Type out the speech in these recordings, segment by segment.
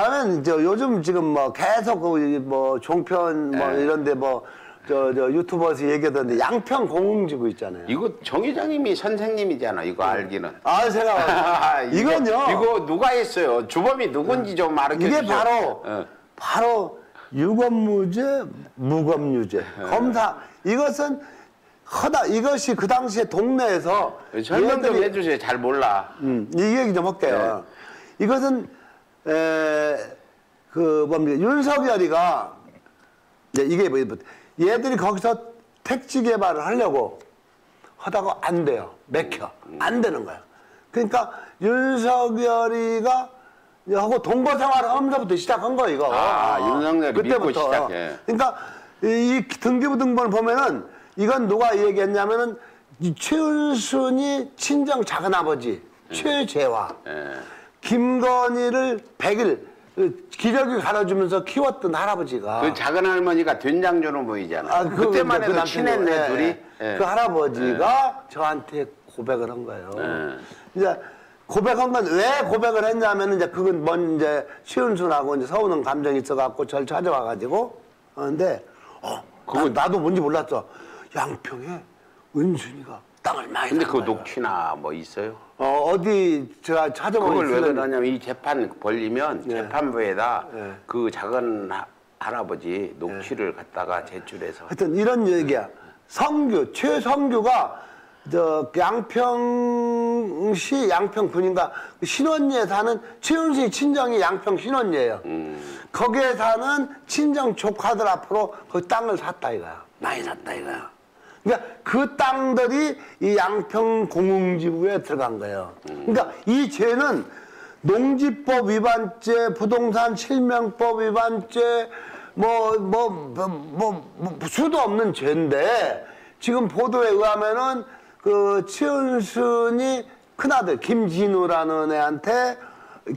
다음엔 저 요즘 지금 뭐 계속 그뭐 종편 뭐 네. 이런데 뭐 저 저 유튜버에서 얘기하던데 양평 공흥지구 있잖아요. 이거 정 회장님이 선생님이잖아. 이거 알기는. 아 제가 이거- 이건요. 이거 누가 했어요? 주범이 누군지 좀 말해 이게 주세요. 바로 어. 바로 유검무죄, 무검유죄 검사 이것은 허다 이것이 그 당시에 동네에서 설명 좀 해주세요. 잘 몰라. 음, 이 얘기 좀 할게요. 네. 이것은 에 그 뭡니까 윤석열이가 이제 이게 뭐 얘들이 거기서 택지 개발을 하려고 하다가 안 돼요. 맥혀 안 되는 거야. 그러니까 윤석열이가 하고 동거 생활을 하면서부터 시작한 거 이거. 아, 윤석열이 믿고 시작해. 그러니까 이, 이 등기부 등본을 보면은 이건 누가 얘기했냐면은 이 최은순이 친정 작은 아버지 최재화, 예. 김건희를 100일 그 기저귀 갈아주면서 키웠던 할아버지가 그 작은 할머니가 된장조로 보이잖아. 아, 그- 그때만 그 해도 남편이요. 친했네 예, 둘이. 예. 예. 그 할아버지가 저한테 고백을 한 거예요. 예. 이제 고백한 건 왜 고백을 했냐면 이제 그건 먼 이제 시은순하고 이제 서우는 감정이 있어갖고 저를 찾아와가지고 하는데 어 그거 나도 뭔지 몰랐어. 양평에 은순이가 땅을 많이 근데 산 그. 녹취나 뭐 있어요? 어 어디 제가 찾아보고 그걸 왜 있으면 그러냐면 이 재판 벌리면 예. 재판부에다 예. 그 작은 하- 할아버지 녹취를 갖다가 제출해서 하여튼 이런 얘기야. 성규, 최성규가 저 양평시 양평군인가 그 신원리에 사는 최은수의 친정이 양평 신원리예요. 거기에 사는 친정 조카들 앞으로 그 땅을 샀다 이거야. 많이 샀다 이거야. 그러니까 그 땅들이 이 양평 공흥지구에 들어간 거예요. 그러니까 이 죄는 농지법 위반죄, 부동산 실명법 위반죄, 뭐, 뭐, 뭐, 뭐, 뭐 수도 없는 죄인데, 지금 보도에 의하면은 그 최은순이 큰아들 김진우라는 애한테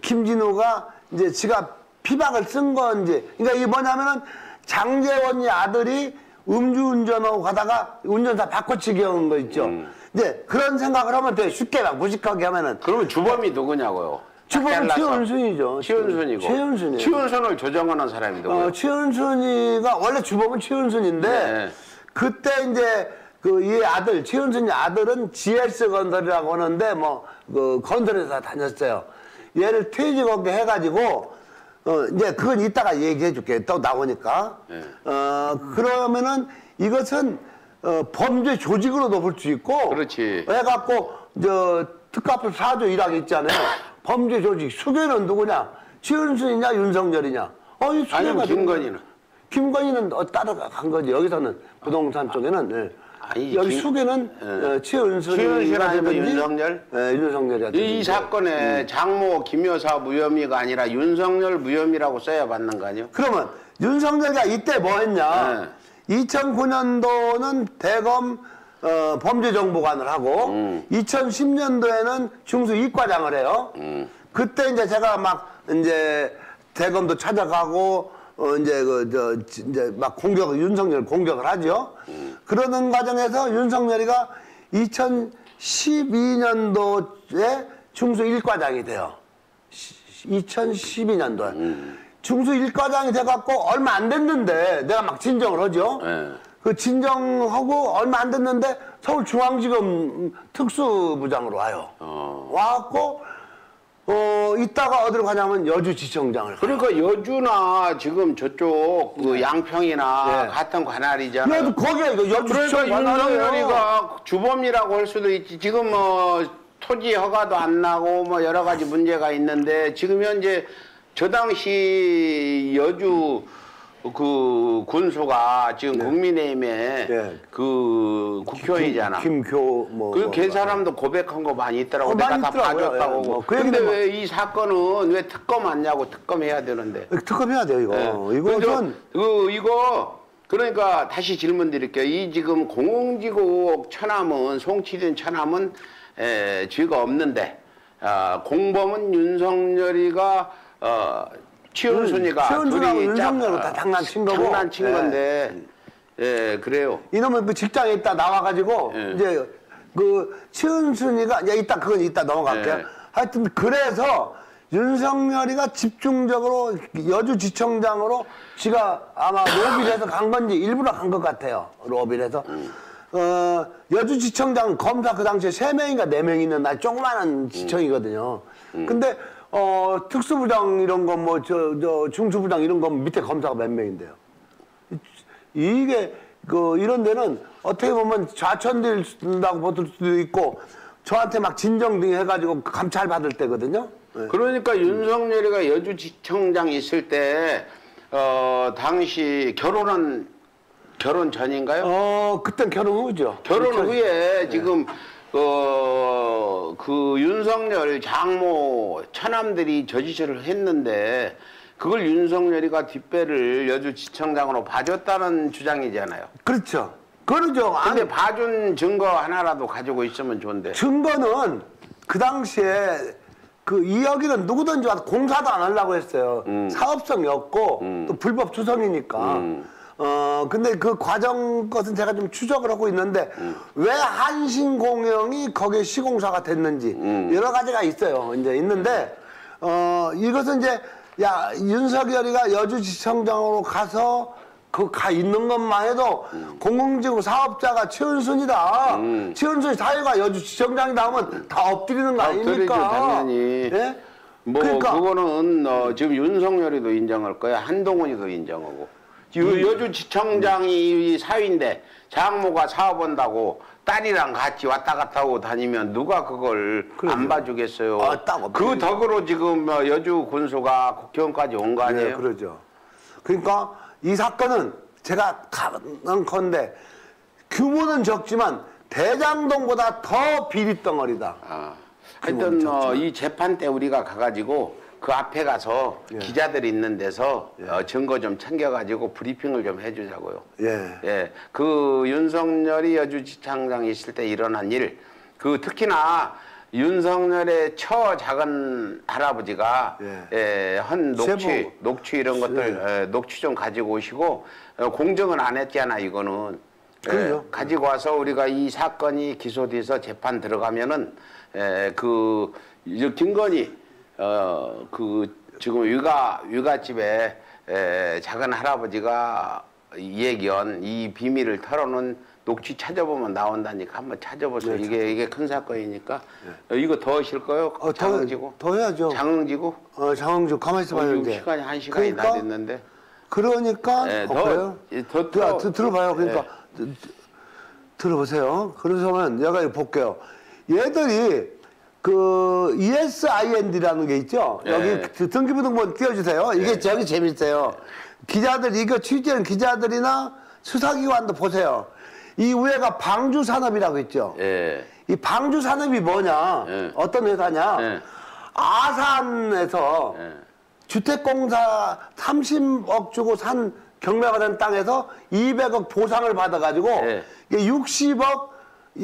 김진우가 이제 지가 피박을 쓴 건지, 그러니까 이게 뭐냐면은 장재원이 아들이 음주운전하고 가다가 운전사 바꿔치기 하는 거 있죠. 이제 그런 생각을 하면 돼. 쉽게 막 무식하게 하면은. 그러면 주범이 누구냐고요? 주범은 잘라서. 최은순이죠. 최은순이고 최은순이에요. 최은순을 조정하는 사람이 누구예요? 어, 최은순이가 원래 주범은 최은순인데 네. 그때 이제 그 이 아들 최은순이 아들은 GS 건설이라고 하는데 뭐 그 건설회사 다녔어요. 얘를 퇴직하게 해가지고 어 이제 그건 이따가 얘기해 줄게 또 나오니까 네. 어 그러면은 이것은 어 범죄 조직으로도 볼 수 있고 그렇지. 해갖고 저 특가풀 4조 1항 있잖아요. 범죄 조직 수괴는 누구냐? 최은순이냐 윤석열이냐? 어, 이 수괴가 누구냐? 김건희는? 김건희는 어, 따라간 거지. 여기서는 부동산 쪽에는 예. 아니, 여기 김- 수괴는 예. 어, 아니면 윤석열? 예, 윤석열이라든지 이 사건에 장모 김여사 무혐의가 아니라 윤석열 무혐의라고 써야 받는 거 아니에요? 그러면 윤석열이가 이때 뭐 했냐? 2009년도는 대검 어, 범죄정보관을 하고 음. 2010년도에는 중수 이과장을 해요. 음. 그때 이제 제가 막 이제 대검도 찾아가고 어 이제 그저 이제 막 공격 윤석열 공격을 하죠. 음. 그러는 과정에서 윤석열이가 2012년도에 중수 일과장이 돼요. 2012년도에. 중수 일과장이 돼갖고 얼마 안 됐는데 내가 막 진정을 하죠. 네. 그 진정하고 얼마 안 됐는데 서울중앙지검 특수부장으로 와요. 어. 와갖고 어 이따가 어디로 가냐면 여주 지청장을 가요. 그러니까 여주나 지금 저쪽 그 양평이나 네. 같은 관할이잖아 요. 여주 거기에 이거 그러니까 여주지청 관할이에요. 윤석열이가 주범이라고 할 수도 있지. 지금 뭐 토지 허가도 안 나고 뭐 여러 가지 문제가 있는데 지금 현재 저 당시 여주 그 군수가 지금 국민의힘의 네. 그 국회의잖아. 김교 뭐그 뭐, 걔 사람도 고백한 거 많이 있더라고. 어, 내가 많이 다 있더라고요. 봐줬다고. 예, 뭐 그 근데 얘기는 왜이 사건은 왜 특검 안냐고 특검해야 되는데. 특검해야 돼요 이거. 네. 이거는 근데 그 이거 그러니까 다시 질문 드릴게요. 이 지금 공공지구 천암은 송치된 천암은 에, 죄가 없는데 아, 공범은 윤석열이가 어, 최은순이가 최은순하고 윤석열하고 다 장난친 거고. 장난친 예. 건데 예 그래요. 이놈은 그 직장에 있다 나와가지고 예. 이제 그 최은순이가 이제 이따 그건 이따 넘어갈게요. 예. 하여튼 그래서 윤석열이가 집중적으로 여주지청장으로 지가 아마 로비를 간 건지 일부러 간 것 같아요. 로비를 해서. 어, 여주지청장 검사 그 당시에 세명인가네 명 있는 날 조그마한 지청이거든요. 근데, 어, 특수부장 이런 거 뭐, 저, 저, 중수부장 이런 거 밑에 검사가 몇 명인데요. 이게 그 이런 데는 어떻게 보면 좌천된다고 보을 수도 있고 저한테 막 진정 등 해가지고 감찰 받을 때거든요. 네. 그러니까 윤석열이가 여주지청장 있을 때, 어, 당시 결혼한, 결혼 전인가요? 어 그땐 결혼 후죠. 결혼 그쵸? 후에 지금 어, 그 윤석열 장모 처남들이 저지시를 했는데 그걸 윤석열이가 뒷배를 여주 지청장으로 봐줬다는 주장이잖아요. 그렇죠. 그러죠. 근데 봐준 증거 하나라도 가지고 있으면 좋은데. 증거는 그 당시에 그 이야기는 누구든지 와서 공사도 안 하려고 했어요. 사업성이 없고 또 불법 추성이니까. 어 근데 그 과정 것은 제가 좀 추적을 하고 있는데 왜 한신 공영이 거기에 시공사가 됐는지 여러 가지가 있어요. 이제 있는데 어 이것은 이제 야 윤석열이가 여주지청장으로 가서 그 가 있는 것만 해도 공공지구 사업자가 최은순이다. 최은순이 사회가 여주지청장이다 하면 다 엎드리는 거 아닙니까? 당연히. 예? 뭐 그러니까 그거는 어, 지금 윤석열이도 인정할 거야 한동훈이도 인정하고 음. 여- 여주 지청장이 사위인데 장모가 사업한다고 딸이랑 같이 왔다 갔다 하고 다니면 누가 그걸 안 봐주겠어요. 아, 딱그 엎드리죠. 덕으로 지금 어, 여주 군수가 국회의원까지 온 거 아니에요? 네, 그러죠. 그러니까 이 사건은 제가 가능컨대 규모는 적지만 대장동보다 더 비리덩어리다. 아, 하여튼 어, 이 재판 때 우리가 가가지고 그 앞에 가서 예. 기자들이 있는 데서 어, 증거 좀 챙겨가지고 브리핑을 좀 해주자고요. 예. 예, 그 윤석열이 여주지청장 있을 때 일어난 일, 그 특히나 윤석열의 처 작은 할아버지가 예. 예, 한 녹취, 제보. 녹취 이런 것들 예, 녹취 좀 가지고 오시고 어, 공정은 안 했잖아 이거는. 예, 그러죠. 가지고 와서 우리가 이 사건이 기소돼서 재판 들어가면은 에, 그 김건희 어 그 지금 위가 위가집에 에, 작은 할아버지가 얘기한 이 비밀을 털어놓은 녹취 찾아보면 나온다니까 한번 찾아보세요. 이게 이게 큰 사건이니까 어, 이거 더 하실 거요? 네. 어, 더, 장흥지구? 더 해야죠. 장흥지구? 어, 장흥주 가만히 있어 봐요, 지금 이제. 시간이 한 시간이 다 됐는데. 그러니까 예, 어, 더? 예, 더 야, 틀어. 드- 들어봐요. 그러니까 드- 드- 들어보세요. 그러면 내가 볼게요. 얘들이 그 ESIND라는 게 있죠. 예. 여기 그 등기부등본 띄워주세요. 이게 저기 재밌어요. 기자들 이거 취재한 기자들이나 수사기관도 보세요. 이 위에가 방주산업이라고 있죠. 예. 이 방주산업이 뭐냐? 예. 어떤 회사냐? 예. 아산에서 예. 주택공사 30억 주고 산 경매받은 땅에서 200억 보상을 받아가지고 예. 이게 60억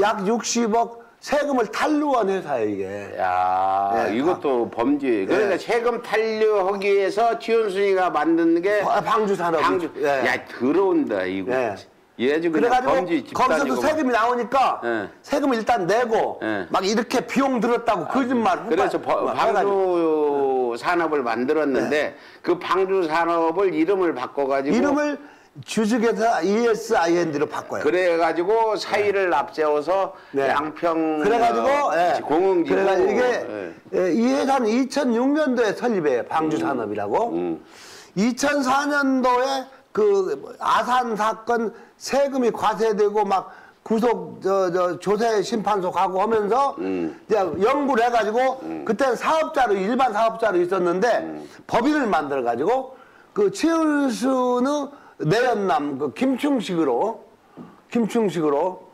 약 60억 세금을 탈루한 회사예요 이게. 야, 예, 이것도 범죄. 그러니까 예. 세금 탈루하기 위해서 지원순이가 만든 게 바- 방주 산업이. 방주. 예. 야, 들어온다 이거. 예. 얘 지금 그냥 그래가지고 범죄 거기서도 집단이고. 세금이 나오니까 예. 세금 일단 내고 예. 막 이렇게 비용 들었다고 거짓말 그래서 후발- 버- 막 해가지고. 방주 산업을 만들었는데 그 방주 산업을 이름을 바꿔가지고 이름을 주식회사 ESIND로 바꿔요. 그래가지고 사위를 앞세워서 네. 양평 그래가지고 어, 예. 공흥지구 그래가지고 이게 예. 예, 이 회사는 2006년도에 설립해요 방주산업이라고 음. 2004년도에 그 아산 사건 세금이 과세되고 막 구속 저, 저 조세 심판소 가고 하면서 음. 이제 연구를 해가지고 그때는 사업자로 일반 사업자로 있었는데 음. 법인을 만들어 가지고 그 최은수는 내연남 그 김충식으로 김충식으로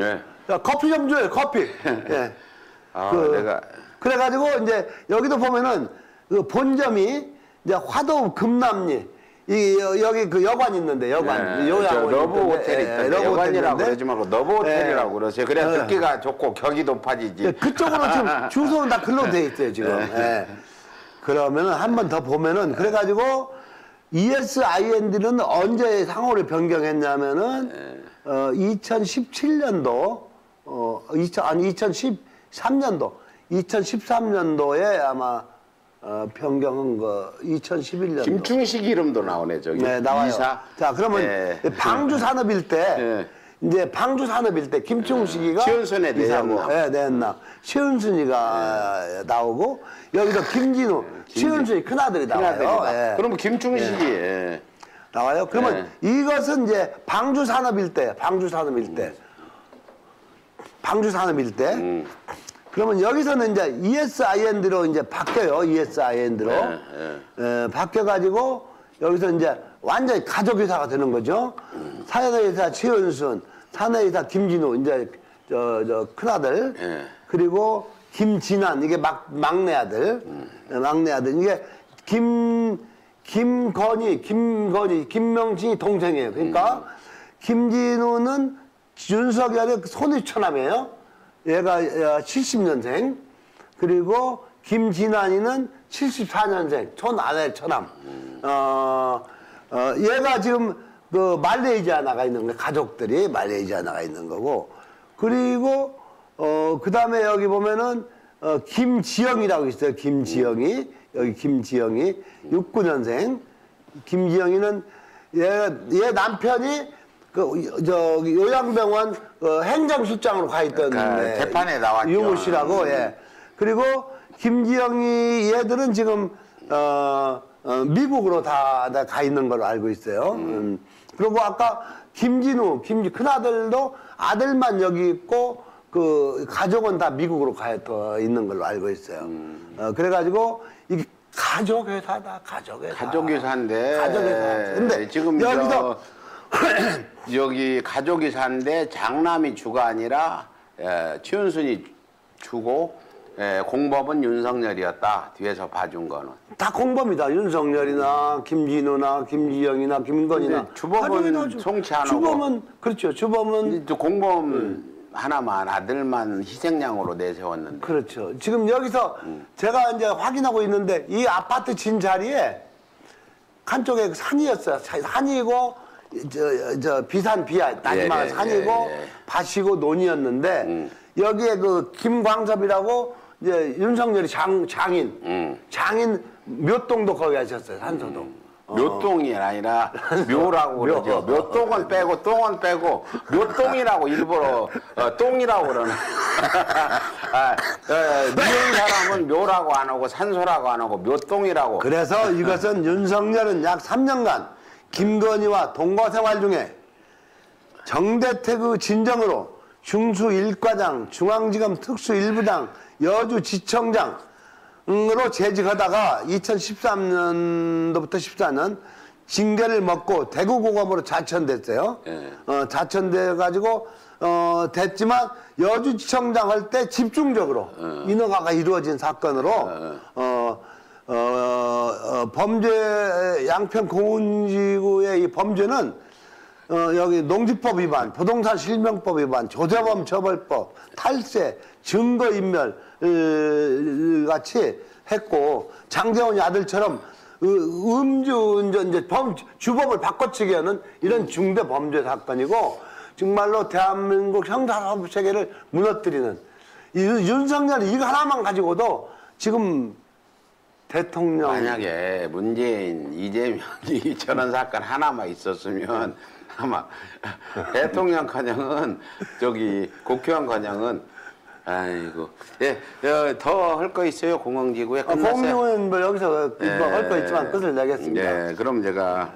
예. 야, 커피 좀 줘요, 커피. 예. 아, 그, 내가 그래가지고 이제 여기도 보면은 그 본점이 이제 화도 금남리 이 여- 여기 그 여관 있는데 여관 예, 요양원 저 러브 있는데, 호텔 예, 있던데 러브 여관이라고. 그러지 말고 러브 호텔이라고 예. 그러세요. 그래야 예. 듣기가 좋고 격이 높아지지. 예, 그쪽으로 지금 주소는 다 글로 돼 있어요 지금. 예. 그러면은 한 번 더 보면은 그래가지고 ESIND는 언제 상호를 변경했냐면은 어 2017년도 어 2000, 아니 2013년도 2013년도에 아마 어, 변경한 거 2011년도. 김충식 이름도 나오네 저기. 네, 나와요. 이사. 자, 그러면 예. 방주 산업일 때, 예. 이제 방주 산업일 때 김충식이가 최은순에 이사고, 내였나? 예, 내였나. 최은순이가 나오고 여기서 김진우, 최은순이 큰 아들이 나와요. 큰아들이다. 예. 그럼 김충식이 예. 나와요. 그러면 이것은 이제 방주 산업일 때, 방주 산업일 때, 방주 산업일 때. 음. 그러면 여기서는 이제 ESIND로 이제 바뀌어요. ESIND로 네, 에, 바뀌어가지고 여기서 이제 완전히 가족 회사가 되는 거죠. 사회회사 최은순, 사내회사 김진우, 이제 저, 저 큰아들, 예. 그리고 김진환 이게 막 막내 아들, 에, 막내 아들 이게 김 김건희, 김건희, 김명진이 동생이에요. 그러니까 김진우는 윤석열의 손위처남이에요. 얘가 70년생. 그리고 김진환이는 74년생. 촌아내 처남. 어, 어, 얘가 지금 그 말레이시아 나가 있는 거예요. 가족들이 말레이시아 나가 있는 거고. 그리고 어, 그 다음에 여기 보면은 어, 김지영이라고 있어요. 김지영이. 여기 김지영이 69년생. 김지영이는 얘, 얘 남편이 그, 저기, 요양병원 어, 행정실장으로 가 있던. 그 재판에 나왔죠. 유무 씨라고, 예. 그리고 김지영이 얘들은 지금, 어, 어, 미국으로 다 가 있는 걸로 알고 있어요. 음. 그리고 아까 김진우, 김, 큰아들도 아들만 여기 있고, 그, 가족은 다 미국으로 가또 있는 걸로 알고 있어요. 음. 어, 그래가지고, 이게 가족 회사다, 가족 회사. 가족 회사인데. 가족 회사. 근데 지금 여기서 저, 여기 가족 회사인데 장남이 주가 아니라 예, 최은순이 주고 예, 공법은 윤석열이었다. 뒤에서 봐준 거는. 다 공범이다. 윤석열이나 김진우나 김지영이나 김건희나. 주범은 송치 안. 주범은 그렇죠. 주범은 또 공범 하나만 아들만 희생양으로 내세웠는데. 그렇죠. 지금 여기서 제가 이제 확인하고 있는데 이 아파트 진 자리에 한쪽에 산이었어요. 사- 산이고 저, 저 비산 비야 나지막 예, 산이고 예, 예. 밭이고 논이었는데 여기에 그 김광섭이라고 이제 윤석열이 장 장인 음. 장인 묘동도 거기 하셨어요 산소동. 묘똥이 아니라 묘라고 그러죠. 묘똥은 빼고 똥은 빼고 묘똥이라고 일부러 어, 똥이라고 그러는. 아, 어, 미운 사람은 묘라고 안 하고 산소라고 안 하고 묘똥이라고. 그래서 이것은 윤석열은 약 3년간 김건희와 동거 생활 중에 정대태그 진정으로 중수 1과장, 중앙지검 특수 1부장, 여주지청장으로 재직하다가 2013년도부터 14년 징계를 먹고 대구고검으로 자천됐어요. 예. 어, 자천돼 가지고 어, 됐지만 여주지청장 할 때 집중적으로 인허가가 이루어진 사건으로 어, 어, 어, 범죄 양평 공훈지구의 이 범죄는 어, 여기 농지법 위반, 부동산 실명법 위반, 조세범 처벌법, 탈세, 증거인멸 으, 같이 했고 장재원이 아들처럼 으- 음주운전 이제 범, 주법을 바꿔치기 하는 이런 중대 범죄 사건이고 정말로 대한민국 형사사법 체계를 무너뜨리는 이 윤석열이 이거 하나만 가지고도 지금 대통령 만약에 문재인, 이재명이 저런 사건 하나만 있었으면 아마 대통령 커녕은 저기 국회의원 커녕은 아이고 예더 할 거 있어요 공항지구에 아, 끝났어요. 공룡은 뭐 여기서 뭐할거 있지만 끝을 내겠습니다. 예, 그럼 제가